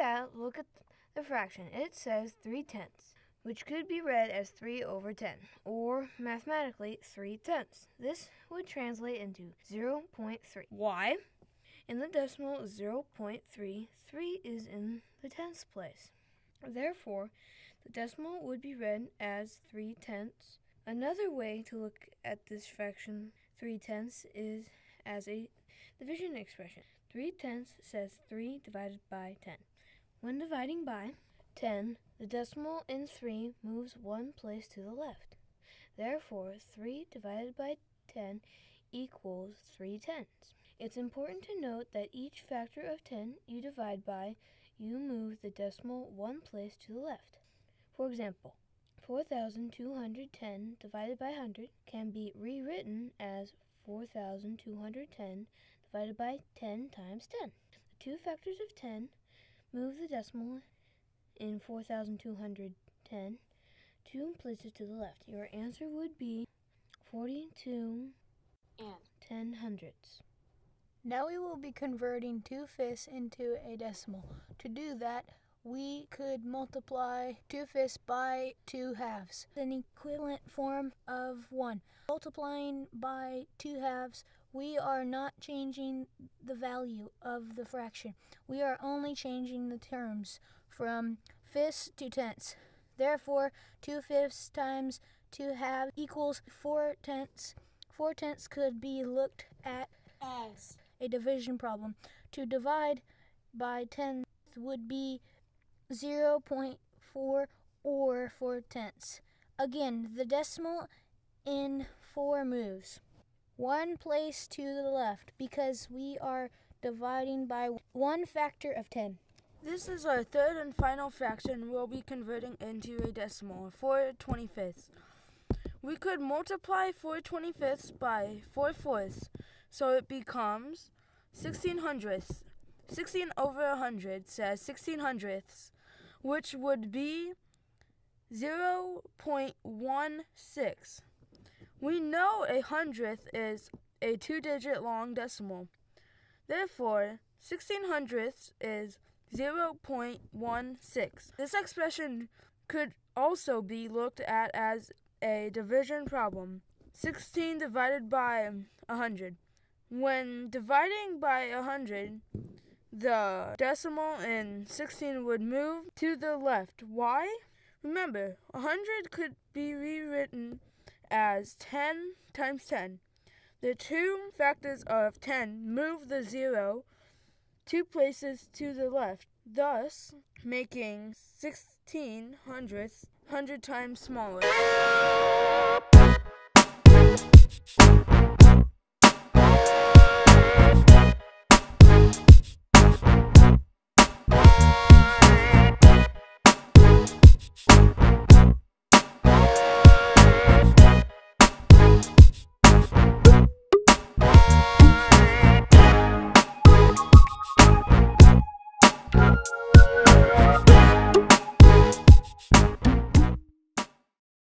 that, look at the fraction. It says 3 tenths, which could be read as 3 over 10, or mathematically 3 tenths. This would translate into 0.3. Why? In the decimal 0.3, 3 is in the tenths place. Therefore, the decimal would be read as 3 tenths. Another way to look at this fraction 3 tenths is as a division expression. 3 tenths says 3 divided by 10. When dividing by 10, the decimal in 3 moves one place to the left. Therefore, 3 divided by 10 equals 3 tenths. It's important to note that each factor of 10 you divide by, you move the decimal one place to the left. For example, 4,210 divided by 100 can be rewritten as 4,210 divided by 10 times 10. The two factors of 10 move the decimal in 4,210 two places to the left. Your answer would be 42 and 10 hundredths. Now we will be converting two fifths into a decimal. To do that, we could multiply two fifths by two halves, an equivalent form of one. Multiplying by two halves, we are not changing the value of the fraction. We are only changing the terms from fifths to tenths. Therefore, two fifths times two halves equals four tenths. Four tenths could be looked at as a division problem. To divide by tenths would be 0.4 or 4 tenths. Again, the decimal in 4 moves. One place to the left because we are dividing by one factor of 10. This is our third and final fraction we'll be converting into a decimal, 4 25ths. We could multiply 4 25ths by 4 fourths, so it becomes 16 hundredths. 16 over 100 says 16 hundredths, which would be 0.16. We know a hundredth is a two digit long decimal. Therefore, 16 hundredths is 0.16. This expression could also be looked at as a division problem. 16 divided by 100. When dividing by 100, the decimal in 16 would move to the left. Why? Remember, 100 could be rewritten as 10 times 10. The two factors of 10 move the zero two places to the left, thus making 16 hundredths 100 times smaller.